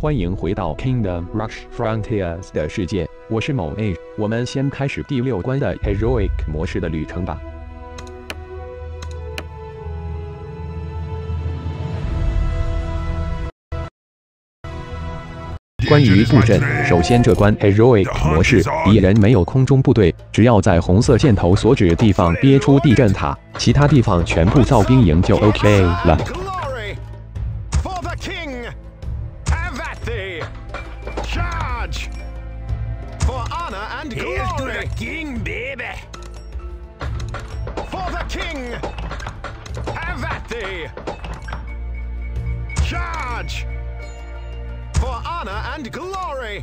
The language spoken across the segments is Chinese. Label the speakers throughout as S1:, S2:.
S1: 欢迎回到 Kingdom Rush Frontiers 的世界，我是某 A。我们先开始第六关的 Heroic 模式的旅程吧。关于布阵，首先这关 Heroic 模式敌人没有空中部队，只要在红色箭头所指地方憋出地震塔，其他地方全部造兵营就 OK 了。
S2: swing! Have at thee! Charge! For honor and glory!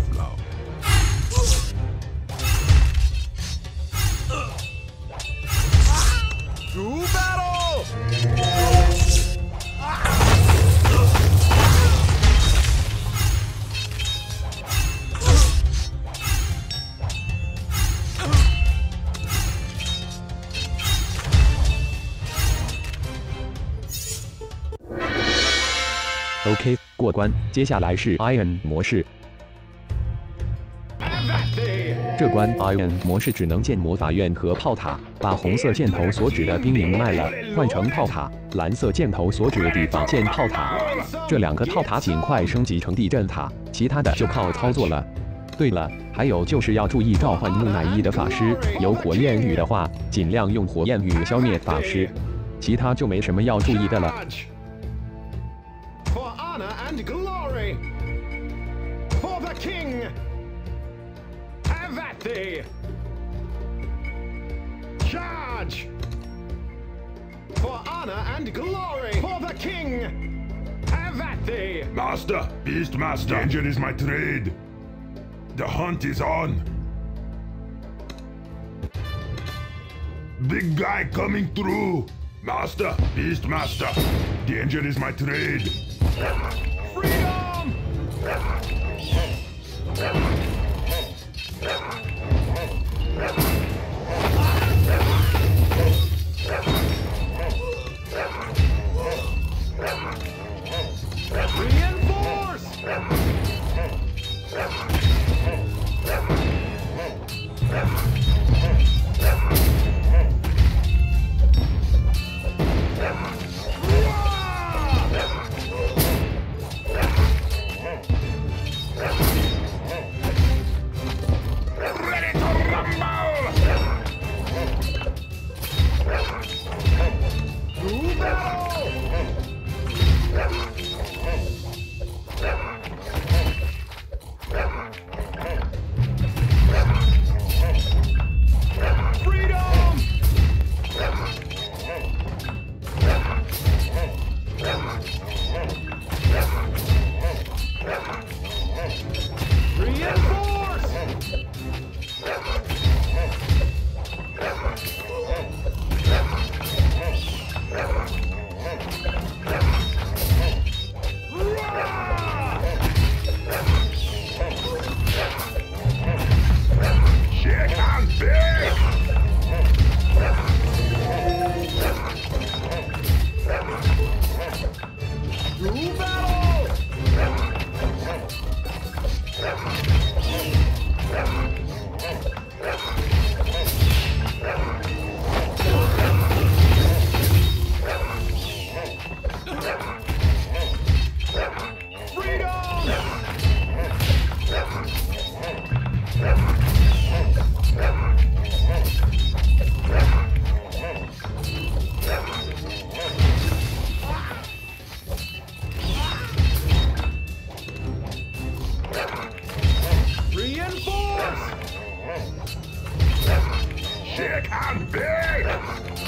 S1: OK，过关。接下来是 Ion 模式。这关 Ion 模式只能建魔法院和炮塔，把红色箭头所指的兵营卖了，换成炮塔。蓝色箭头所指的地方建炮塔。这两个炮塔尽快升级成地震塔，其他的就靠操作了。对了，还有就是要注意召唤木乃伊的法师，有火焰雨的话，尽量用火焰雨消灭法师。其他就没什么要注意的了。
S2: glory for the king. Have at thee. Charge for honor and glory for the king. Have at thee.
S3: Master, beast master. Danger is my trade.
S2: The
S3: hunt is on. Big guy coming through.
S2: Master, beast master. Danger is my trade.
S4: Thank you. chick and
S2: big!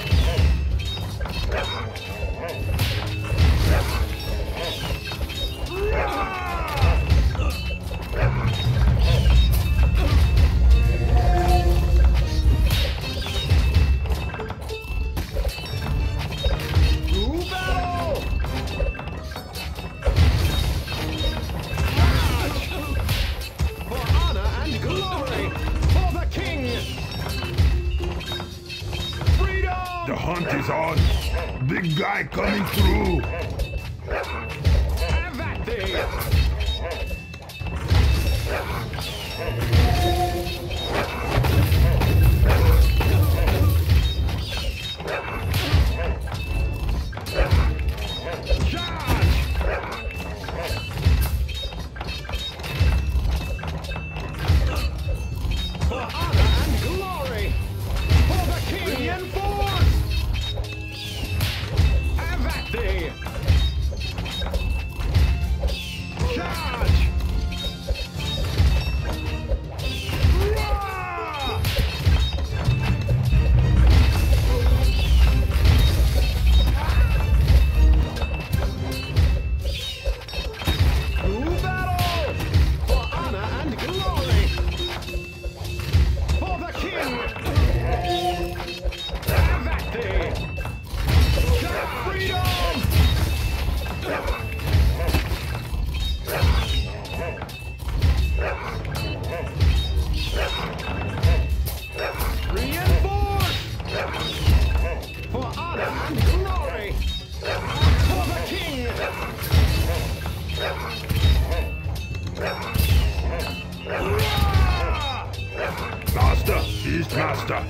S2: Master.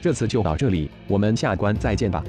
S1: 这次就到这里，我们下关再见吧。